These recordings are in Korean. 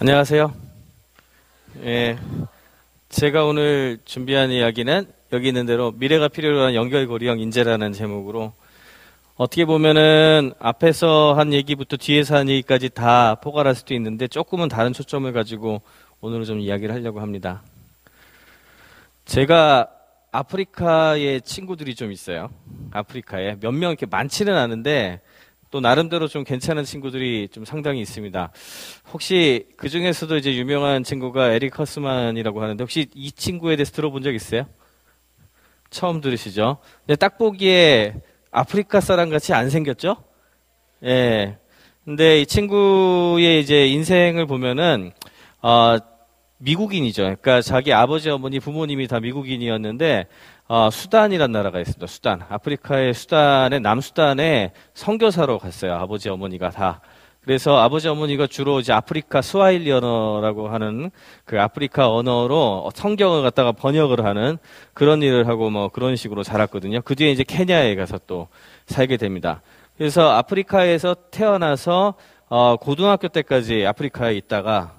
안녕하세요. 예, 제가 오늘 준비한 이야기는 여기 있는 대로 미래가 필요로 한 연결고리형 인재라는 제목으로 어떻게 보면은 앞에서 한 얘기부터 뒤에서 한 얘기까지 다 포괄할 수도 있는데 조금은 다른 초점을 가지고 오늘은 좀 이야기를 하려고 합니다. 제가 아프리카에 친구들이 좀 있어요. 아프리카에 몇 명 이렇게 많지는 않은데 또 나름대로 좀 괜찮은 친구들이 좀 상당히 있습니다. 혹시 그 중에서도 이제 유명한 친구가 에릭 허스만이라고 하는데 혹시 이 친구에 대해서 들어본 적 있어요? 처음 들으시죠? 근데 딱 보기에 아프리카 사람 같이 안 생겼죠? 예. 근데 이 친구의 이제 인생을 보면은 어, 미국인이죠. 그러니까 자기 아버지, 어머니, 부모님이 다 미국인이었는데 어, 수단이란 나라가 있습니다. 수단. 아프리카의 수단의 남수단에 선교사로 갔어요. 아버지, 어머니가 다. 그래서 아버지, 어머니가 주로 이제 아프리카 스와일리 언어라고 하는 그 아프리카 언어로 성경을 갖다가 번역을 하는 그런 일을 하고 뭐 그런 식으로 자랐거든요. 그 뒤에 이제 케냐에 가서 또 살게 됩니다. 그래서 아프리카에서 태어나서 어, 고등학교 때까지 아프리카에 있다가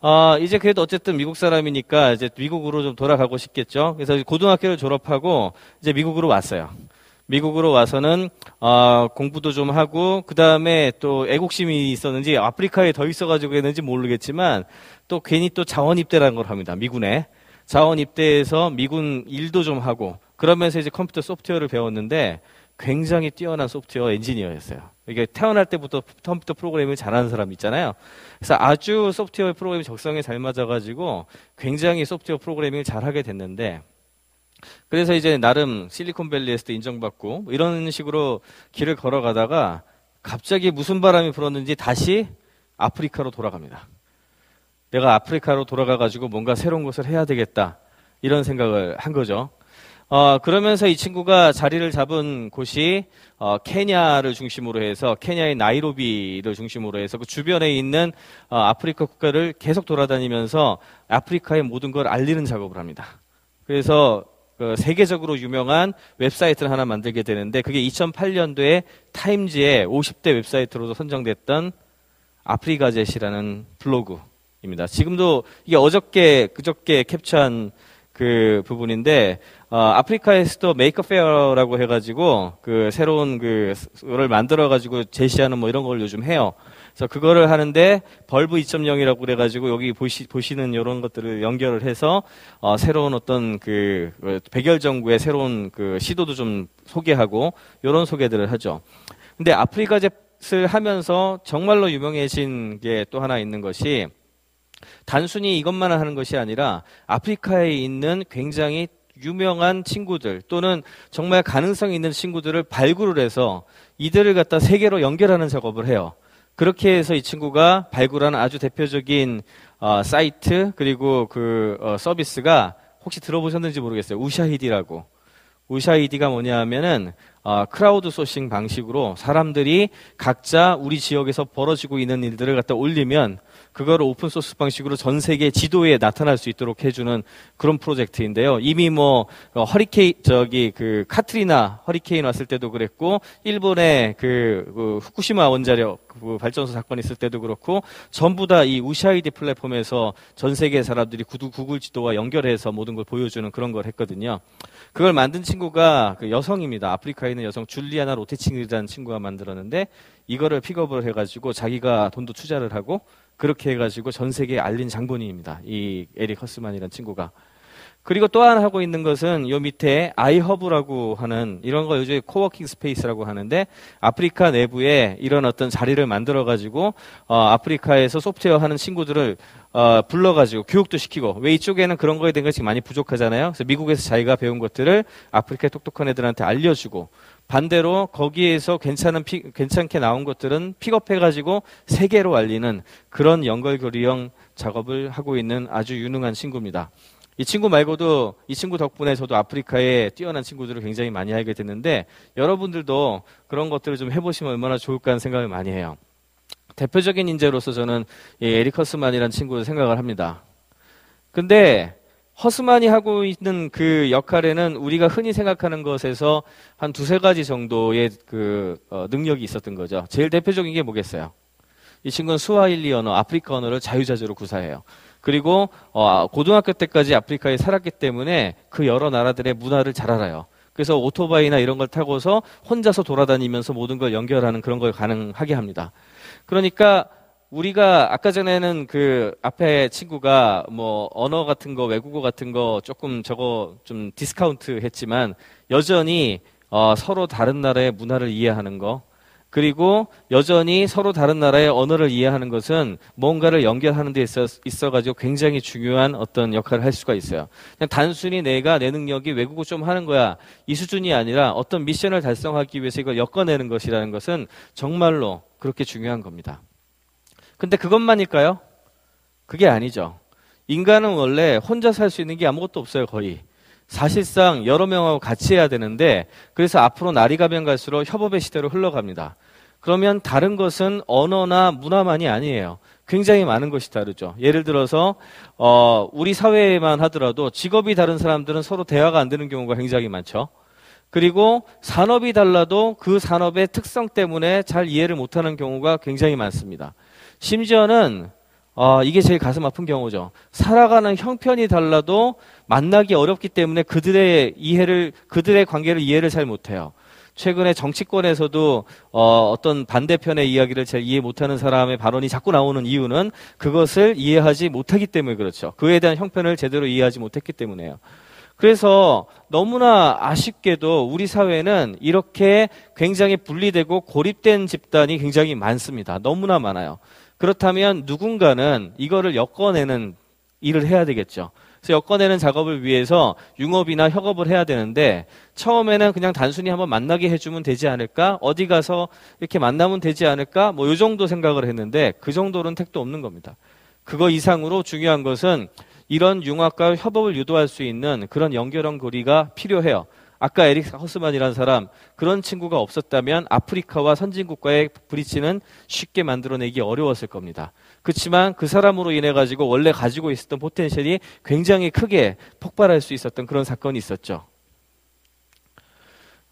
어, 이제 그래도 어쨌든 미국 사람이니까 이제 미국으로 좀 돌아가고 싶겠죠. 그래서 고등학교를 졸업하고 이제 미국으로 왔어요. 미국으로 와서는 어, 공부도 좀 하고 그 다음에 또 애국심이 있었는지 아프리카에 더 있어가지고 했는지 모르겠지만 또 괜히 또 자원 입대라는 걸 합니다. 미군에 자원 입대해서 미군 일도 좀 하고 그러면서 이제 컴퓨터 소프트웨어를 배웠는데 굉장히 뛰어난 소프트웨어 엔지니어였어요. 이게 태어날 때부터 컴퓨터 프로그램을 잘하는 사람 있잖아요. 그래서 아주 소프트웨어 프로그램이 적성에 잘 맞아가지고 굉장히 소프트웨어 프로그래밍을 잘하게 됐는데 그래서 이제 나름 실리콘밸리에서도 인정받고 뭐 이런 식으로 길을 걸어가다가 갑자기 무슨 바람이 불었는지 다시 아프리카로 돌아갑니다. 내가 아프리카로 돌아가가지고 뭔가 새로운 것을 해야 되겠다. 이런 생각을 한 거죠. 어, 그러면서 이 친구가 자리를 잡은 곳이 어, 케냐를 중심으로 해서 케냐의 나이로비를 중심으로 해서 그 주변에 있는 어, 아프리카 국가를 계속 돌아다니면서 아프리카의 모든 걸 알리는 작업을 합니다. 그래서 그 세계적으로 유명한 웹사이트를 하나 만들게 되는데 그게 2008년도에 타임즈의 50대 웹사이트로도 선정됐던 AfriGadget이라는 블로그입니다. 지금도 이게 어저께 그저께 캡처한 그 부분인데 어, 아프리카에서도 Maker Faire라고 해가지고 그 새로운 그를 만들어가지고 제시하는 뭐 이런 걸 요즘 해요. 그래서 그거를 하는데 벌브 2.0이라고 그래가지고 여기 보시, 보시는 이런 것들을 연결을 해서 어, 새로운 어떤 그, 그 백열 정부의 새로운 그 시도도 좀 소개하고 이런 소개들을 하죠. 근데 아프리카젯을 하면서 정말로 유명해진 게 또 하나 있는 것이 단순히 이것만 하는 것이 아니라 아프리카에 있는 굉장히 유명한 친구들 또는 정말 가능성이 있는 친구들을 발굴을 해서 이들을 갖다 세계로 연결하는 작업을 해요. 그렇게 해서 이 친구가 발굴한 아주 대표적인 어, 사이트 그리고 그 어, 서비스가 혹시 들어보셨는지 모르겠어요. Ushahidi라고. Ushahidi가 뭐냐 하면은 어, crowd sourcing 방식으로 사람들이 각자 우리 지역에서 벌어지고 있는 일들을 갖다 올리면 그거를 open source 방식으로 전 세계 지도에 나타날 수 있도록 해주는 그런 프로젝트인데요. 이미 뭐 어, 허리케인 저기 그 카트리나 허리케인 왔을 때도 그랬고 일본의 그, 그 후쿠시마 원자력 그 발전소 사건 있을 때도 그렇고 전부 다 이 Ushahidi 플랫폼에서 전 세계 사람들이 구두 구글 지도와 연결해서 모든 걸 보여주는 그런 걸 했거든요. 그걸 만든 친구가 그 여성입니다. 아프리카에 있는 여성 줄리아나 로티치라는 친구가 만들었는데 이거를 픽업을 해가지고 자기가 돈도 투자를 하고 그렇게 해가지고 전 세계에 알린 장본인입니다. 이 에릭 허스만이라는 친구가. 그리고 또 하나 하고 있는 것은 요 밑에 iHub라고 하는 이런 거 요즘 co-working space라고 하는데 아프리카 내부에 이런 어떤 자리를 만들어 가지고 어 아프리카에서 소프트웨어 하는 친구들을 어 불러 가지고 교육도 시키고 왜 이쪽에는 그런 거에 대한 것이 많이 부족하잖아요. 그래서 미국에서 자기가 배운 것들을 아프리카 똑똑한 애들한테 알려 주고 반대로 거기에서 괜찮은 피, 괜찮게 나온 것들은 픽업해 가지고 세계로 알리는 그런 연결고리형 작업을 하고 있는 아주 유능한 친구입니다. 이 친구 말고도 이 친구 덕분에 저도 아프리카에 뛰어난 친구들을 굉장히 많이 알게 됐는데 여러분들도 그런 것들을 좀 해보시면 얼마나 좋을까 하는 생각을 많이 해요. 대표적인 인재로서 저는 이 에릭 허스만이라는 친구를 생각을 합니다. 근데 허스만이 하고 있는 그 역할에는 우리가 흔히 생각하는 것에서 한 두세 가지 정도의 그 어, 능력이 있었던 거죠. 제일 대표적인 게 뭐겠어요? 이 친구는 스와힐리 언어, 아프리카 언어를 자유자재로 구사해요. 그리고 어, 고등학교 때까지 아프리카에 살았기 때문에 그 여러 나라들의 문화를 잘 알아요. 그래서 오토바이나 이런 걸 타고서 혼자서 돌아다니면서 모든 걸 연결하는 그런 걸 가능하게 합니다. 그러니까 우리가 아까 전에는 그 앞에 친구가 뭐 언어 같은 거 외국어 같은 거 조금 저거 좀 디스카운트 했지만 여전히 어 서로 다른 나라의 문화를 이해하는 거 그리고 여전히 서로 다른 나라의 언어를 이해하는 것은 뭔가를 연결하는 데 있어, 있어 가지고 굉장히 중요한 어떤 역할을 할 수가 있어요. 그냥 단순히 내가 내 능력이 외국어 좀 하는 거야. 이 수준이 아니라 어떤 미션을 달성하기 위해서 이걸 엮어내는 것이라는 것은 정말로 그렇게 중요한 겁니다. 근데 그것만일까요? 그게 아니죠. 인간은 원래 혼자 살 수 있는 게 아무것도 없어요, 거의. 사실상 여러 명하고 같이 해야 되는데 그래서 앞으로 날이 가면 갈수록 협업의 시대로 흘러갑니다. 그러면 다른 것은 언어나 문화만이 아니에요. 굉장히 많은 것이 다르죠. 예를 들어서 어, 우리 사회에만 하더라도 직업이 다른 사람들은 서로 대화가 안 되는 경우가 굉장히 많죠. 그리고 산업이 달라도 그 산업의 특성 때문에 잘 이해를 못하는 경우가 굉장히 많습니다. 심지어는 어, 이게 제일 가슴 아픈 경우죠. 살아가는 형편이 달라도 만나기 어렵기 때문에 그들의 이해를 그들의 관계를 이해를 잘 못해요. 최근에 정치권에서도 어, 어떤 반대편의 이야기를 잘 이해 못하는 사람의 발언이 자꾸 나오는 이유는 그것을 이해하지 못하기 때문에 그렇죠. 그에 대한 형편을 제대로 이해하지 못했기 때문에요. 그래서 너무나 아쉽게도 우리 사회는 이렇게 굉장히 분리되고 고립된 집단이 굉장히 많습니다. 너무나 많아요. 그렇다면 누군가는 이거를 엮어내는 일을 해야 되겠죠. 그래서 엮어내는 작업을 위해서 융업이나 협업을 해야 되는데 처음에는 그냥 단순히 한번 만나게 해주면 되지 않을까? 어디 가서 이렇게 만나면 되지 않을까? 뭐 요 정도 생각을 했는데 그 정도는 택도 없는 겁니다. 그거 이상으로 중요한 것은 이런 융합과 협업을 유도할 수 있는 그런 연결한 고리가 필요해요. 아까 에릭 허스만이라는 사람 그런 친구가 없었다면 아프리카와 선진국과의 브리치는 쉽게 만들어내기 어려웠을 겁니다. 그렇지만 그 사람으로 인해 가지고 원래 가지고 있었던 포텐셜이 굉장히 크게 폭발할 수 있었던 그런 사건이 있었죠.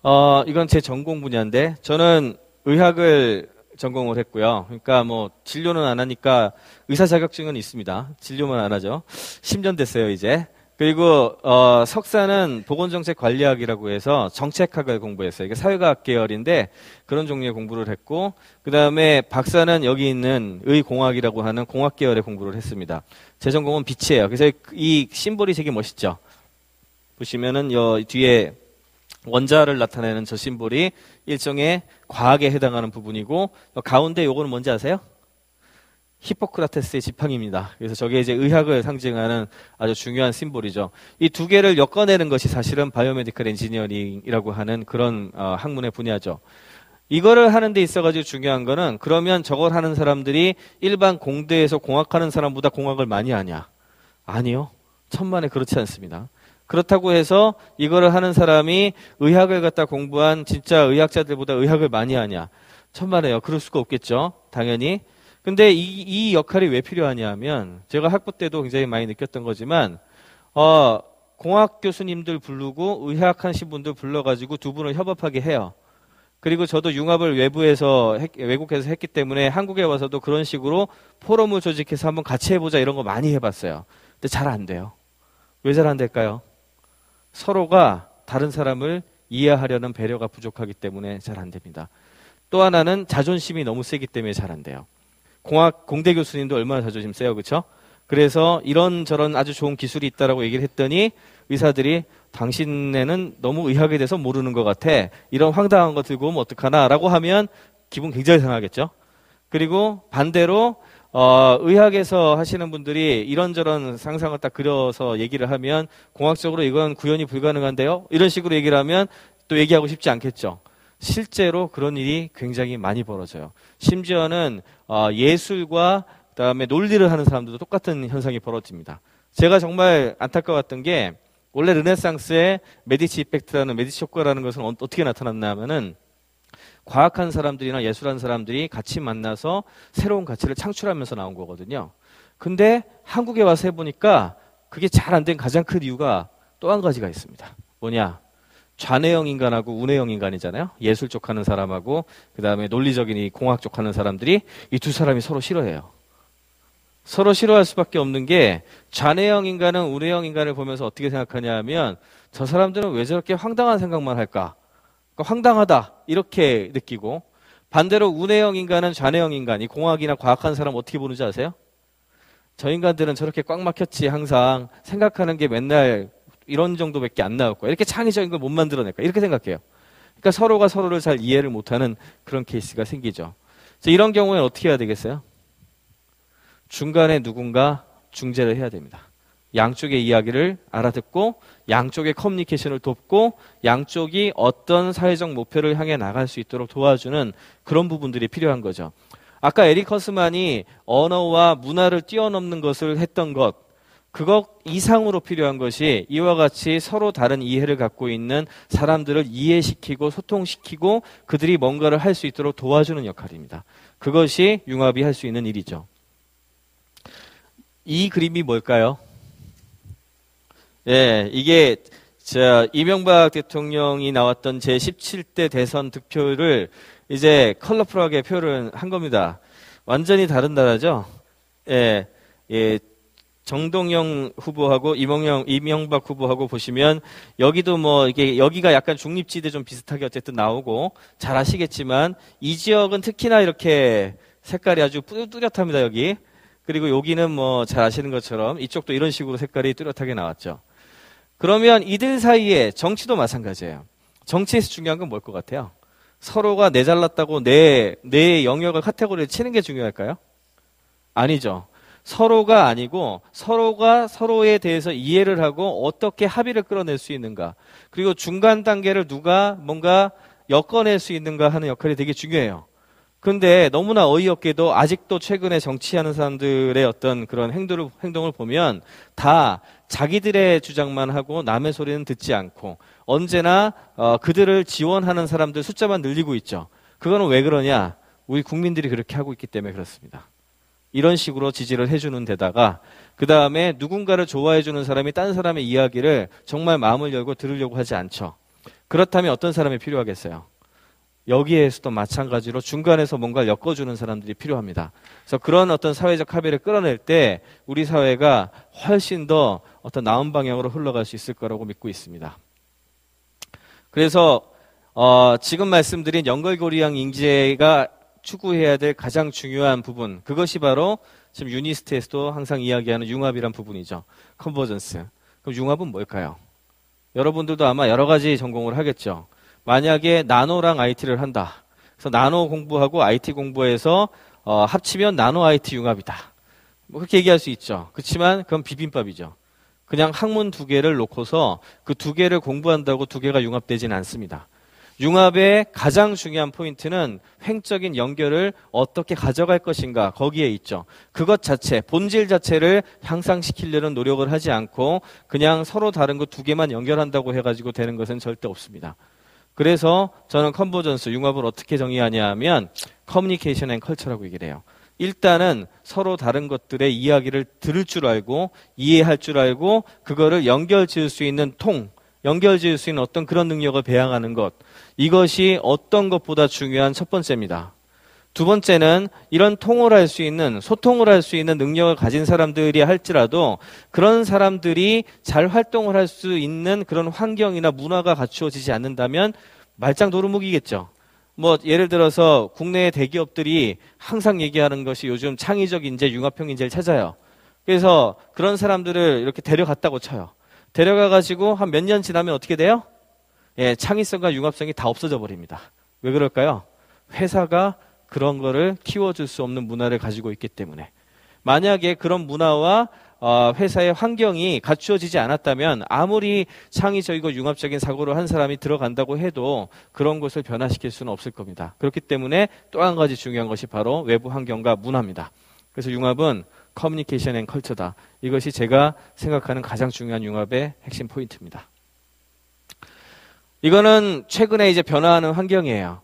어, 이건 제 전공 분야인데 저는 의학을 전공을 했고요. 그러니까 뭐 진료는 안 하니까 의사 자격증은 있습니다. 진료만 안 하죠. 10년 됐어요, 이제. 그리고 어, 석사는 보건정책 관리학이라고 해서 정책학을 공부했어요. 이게 사회과학 계열인데 그런 종류의 공부를 했고 그 다음에 박사는 여기 있는 의공학이라고 하는 공학 계열의 공부를 했습니다. 제 전공은 빛이에요. 그래서 이 심볼이 되게 멋있죠. 보시면은 여 뒤에 원자를 나타내는 저 심볼이 일종의 과학에 해당하는 부분이고 가운데 요거는 뭔지 아세요? 히포크라테스의 지팡이입니다. 그래서 저게 이제 의학을 상징하는 아주 중요한 심볼이죠. 이 두 개를 엮어내는 것이 사실은 biomedical engineering이라고 하는 그런 어, 학문의 분야죠. 이거를 하는 데 있어가지고 중요한 거는 그러면 저걸 하는 사람들이 일반 공대에서 공학하는 사람보다 공학을 많이 하냐? 아니요. 천만에 그렇지 않습니다. 그렇다고 해서 이거를 하는 사람이 의학을 갖다 공부한 진짜 의학자들보다 의학을 많이 하냐? 천만에요. 그럴 수가 없겠죠. 당연히. 근데 이, 이 역할이 왜 필요하냐면 제가 학부 때도 굉장히 많이 느꼈던 거지만 어, 공학 교수님들 부르고 의학 하신 분들 불러가지고 두 분을 협업하게 해요. 그리고 저도 융합을 외부에서 했, 외국에서 했기 때문에 한국에 와서도 그런 식으로 포럼을 조직해서 한번 같이 해보자 이런 거 많이 해봤어요. 근데 잘 안 돼요. 왜 잘 안 될까요? 서로가 다른 사람을 이해하려는 배려가 부족하기 때문에 잘 안 됩니다. 또 하나는 자존심이 너무 세기 때문에 잘 안 돼요. 공학 공대 교수님도 얼마나 자존심 세요, 그렇죠? 그래서 이런 저런 아주 좋은 기술이 있다라고 얘기를 했더니 의사들이 당신네는 너무 의학에 대해서 모르는 것 같아. 이런 황당한 거 들고 오면 어떡하나라고 하면 기분 굉장히 상하겠죠. 그리고 반대로 어, 의학에서 하시는 분들이 이런저런 상상을 딱 그려서 얘기를 하면 공학적으로 이건 구현이 불가능한데요. 이런 식으로 얘기를 하면 또 얘기하고 싶지 않겠죠. 실제로 그런 일이 굉장히 많이 벌어져요. 심지어는 어, 예술과 그다음에 논리를 하는 사람들도 똑같은 현상이 벌어집니다. 제가 정말 안타까웠던 게 원래 르네상스의 메디치 이펙트라는 메디치 효과라는 것은 어, 어떻게 나타났냐면은 과학한 사람들이나 예술한 사람들이 같이 만나서 새로운 가치를 창출하면서 나온 거거든요. 근데 한국에 와서 해보니까 그게 잘 안 된 가장 큰 이유가 또 한 가지가 있습니다. 뭐냐? 좌뇌형 인간하고 우뇌형 인간이잖아요. 예술 쪽 하는 사람하고 그 다음에 논리적인 이 공학 쪽 하는 사람들이 이 두 사람이 서로 싫어해요. 서로 싫어할 수밖에 없는 게 좌뇌형 인간은 우뇌형 인간을 보면서 어떻게 생각하냐 하면 저 사람들은 왜 저렇게 황당한 생각만 할까? 그러니까 황당하다 이렇게 느끼고 반대로 우뇌형 인간은 좌뇌형 인간 이 공학이나 과학하는 사람 어떻게 보는지 아세요? 저 인간들은 저렇게 꽉 막혔지 항상 생각하는 게 맨날 이런 정도밖에 안 거야. 이렇게 창의적인 걸 못 만들어낼까 이렇게 생각해요. 그러니까 서로가 서로를 잘 이해를 못하는 그런 케이스가 생기죠. 이런 경우에 어떻게 해야 되겠어요? 중간에 누군가 중재를 해야 됩니다. 양쪽의 이야기를 알아듣고 양쪽의 커뮤니케이션을 돕고 양쪽이 어떤 사회적 목표를 향해 나갈 수 있도록 도와주는 그런 부분들이 필요한 거죠. 아까 에릭 허스만이 언어와 문화를 뛰어넘는 것을 했던 것 그것 이상으로 필요한 것이 이와 같이 서로 다른 이해를 갖고 있는 사람들을 이해시키고 소통시키고 그들이 뭔가를 할 수 있도록 도와주는 역할입니다. 그것이 융합이 할 수 있는 일이죠. 이 그림이 뭘까요? 예, 이게 자, 이명박 대통령이 나왔던 제 17대 대선 득표를 이제 컬러풀하게 표를 한 겁니다. 완전히 다른 나라죠? 예, 예, 정동영 후보하고 이명영, 이명박 후보하고 보시면 여기도 뭐 이게 여기가 약간 중립지대 좀 비슷하게 어쨌든 나오고 잘 아시겠지만 이 지역은 특히나 이렇게 색깔이 아주 뚜렷합니다 여기. 그리고 여기는 뭐 잘 아시는 것처럼 이쪽도 이런 식으로 색깔이 뚜렷하게 나왔죠. 그러면 이들 사이에 정치도 마찬가지예요. 정치에서 중요한 건 뭘 것 같아요? 서로가 내 잘났다고 내, 내 영역을 카테고리를 치는 게 중요할까요? 아니죠. 서로가 아니고 서로가 서로에 대해서 이해를 하고 어떻게 합의를 끌어낼 수 있는가. 그리고 중간 단계를 누가 뭔가 엮어낼 수 있는가 하는 역할이 되게 중요해요. 근데 너무나 어이없게도 아직도 최근에 정치하는 사람들의 어떤 그런 행동을, 행동을 보면 다 자기들의 주장만 하고 남의 소리는 듣지 않고 언제나 어, 그들을 지원하는 사람들 숫자만 늘리고 있죠. 그거는 왜 그러냐? 우리 국민들이 그렇게 하고 있기 때문에 그렇습니다. 이런 식으로 지지를 해주는 데다가 그 다음에 누군가를 좋아해주는 사람이 딴 사람의 이야기를 정말 마음을 열고 들으려고 하지 않죠. 그렇다면 어떤 사람이 필요하겠어요? 여기에서도 마찬가지로 중간에서 뭔가 엮어주는 사람들이 필요합니다. 그래서 그런 어떤 사회적 합의를 끌어낼 때 우리 사회가 훨씬 더 어떤 나은 방향으로 흘러갈 수 있을 거라고 믿고 있습니다. 그래서 어, 지금 말씀드린 연결고리형 인재가 추구해야 될 가장 중요한 부분 그것이 바로 지금 UNIST에서도 항상 이야기하는 융합이란 부분이죠. Convergence. 그럼 융합은 뭘까요? 여러분들도 아마 여러 가지 전공을 하겠죠. 만약에 나노랑 IT를 한다. 그래서 나노 공부하고 IT 공부해서 어, 합치면 나노 IT 융합이다. 뭐 그렇게 얘기할 수 있죠. 그렇지만 그건 비빔밥이죠. 그냥 학문 두 개를 놓고서 그 두 개를 공부한다고 두 개가 융합되지는 않습니다. 융합의 가장 중요한 포인트는 횡적인 연결을 어떻게 가져갈 것인가 거기에 있죠. 그것 자체, 본질 자체를 향상시키려는 노력을 하지 않고 그냥 서로 다른 것두 개만 연결한다고 해가지고 되는 것은 절대 없습니다. 그래서 저는 convergence, 융합을 어떻게 정의하냐 하면 communication and culture라고 얘기를 해요. 일단은 서로 다른 것들의 이야기를 들을 줄 알고 이해할 줄 알고 그거를 연결 지을 수 있는 통, 연결 지을 수 있는 어떤 그런 능력을 배양하는 것. 이것이 어떤 것보다 중요한 첫 번째입니다. 두 번째는 이런 통을 할 수 있는 소통을 할 수 있는 능력을 가진 사람들이 할지라도 그런 사람들이 잘 활동을 할 수 있는 그런 환경이나 문화가 갖추어지지 않는다면 말짱 도루묵이겠죠. 뭐 예를 들어서 국내의 대기업들이 항상 얘기하는 것이 요즘 창의적 인재, 융합형 인재를 찾아요. 그래서 그런 사람들을 이렇게 데려갔다고 쳐요. 데려가 가지고 한 몇 년 지나면 어떻게 돼요? 예, 창의성과 융합성이 다 없어져 버립니다. 왜 그럴까요? 회사가 그런 거를 키워줄 수 없는 문화를 가지고 있기 때문에. 만약에 그런 문화와 어, 회사의 환경이 갖추어지지 않았다면 아무리 창의적이고 융합적인 사고를 한 사람이 들어간다고 해도 그런 것을 변화시킬 수는 없을 겁니다. 그렇기 때문에 또 한 가지 중요한 것이 바로 외부 환경과 문화입니다. 그래서 융합은 communication and culture다. 이것이 제가 생각하는 가장 중요한 융합의 핵심 포인트입니다. 이거는 최근에 이제 변화하는 환경이에요.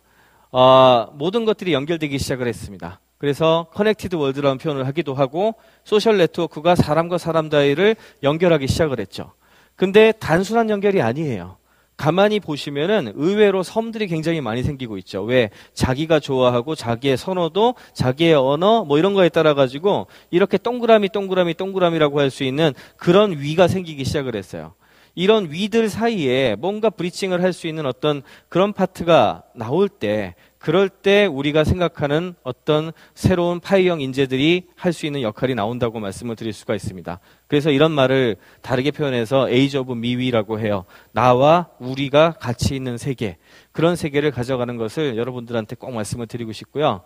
어, 모든 것들이 연결되기 시작을 했습니다. 그래서 connected world라는 표현을 하기도 하고 social network가 사람과 사람 사이를 연결하기 시작을 했죠. 근데 단순한 연결이 아니에요. 가만히 보시면은 의외로 섬들이 굉장히 많이 생기고 있죠. 왜? 자기가 좋아하고 자기의 선호도, 자기의 언어, 뭐 이런 거에 따라 가지고 이렇게 동그라미, 동그라미, 동그라미라고 할 수 있는 그런 we가 생기기 시작을 했어요. 이런 we들 사이에 뭔가 bridging을 할 수 있는 어떤 그런 파트가 나올 때 그럴 때 우리가 생각하는 어떤 새로운 파이형 인재들이 할 수 있는 역할이 나온다고 말씀을 드릴 수가 있습니다. 그래서 이런 말을 다르게 표현해서 Age of Me We라고 해요. 나와 우리가 같이 있는 세계. 그런 세계를 가져가는 것을 여러분들한테 꼭 말씀을 드리고 싶고요.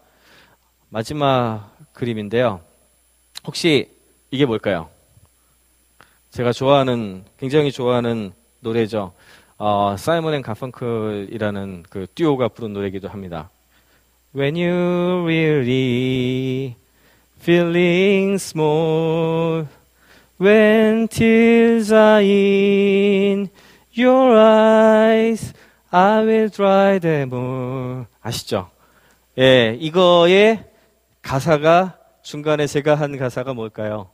마지막 그림인데요. 혹시 이게 뭘까요? 제가 좋아하는 굉장히 좋아하는 노래죠. 어, 사이먼 앤 가펑클이라는 그 듀오가 부른 노래이기도 합니다. When you're weary feeling small, when tears are in your eyes, I will dry them all. 아시죠? 예, 이거의 가사가 중간에 제가 한 가사가 뭘까요?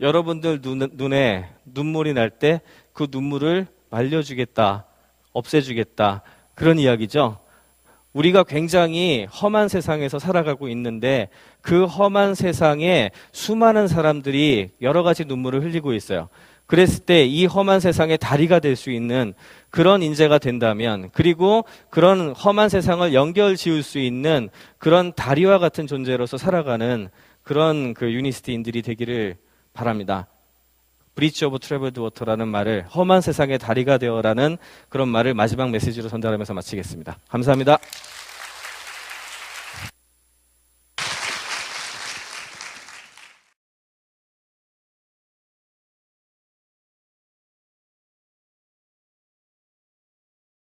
여러분들 눈, 눈에 눈물이 날 때 그 눈물을 말려주겠다, 없애주겠다. 그런 이야기죠. 우리가 굉장히 험한 세상에서 살아가고 있는데 그 험한 세상에 수많은 사람들이 여러 가지 눈물을 흘리고 있어요. 그랬을 때 이 험한 세상의 다리가 될 수 있는 그런 인재가 된다면 그리고 그런 험한 세상을 연결 지을 수 있는 그런 다리와 같은 존재로서 살아가는 그런 그 유니스트인들이 되기를 바랍니다. Bridge Over Troubled Water라는 말을 험한 세상의 다리가 되어라는 그런 말을 마지막 메시지로 전달하면서 마치겠습니다. 감사합니다.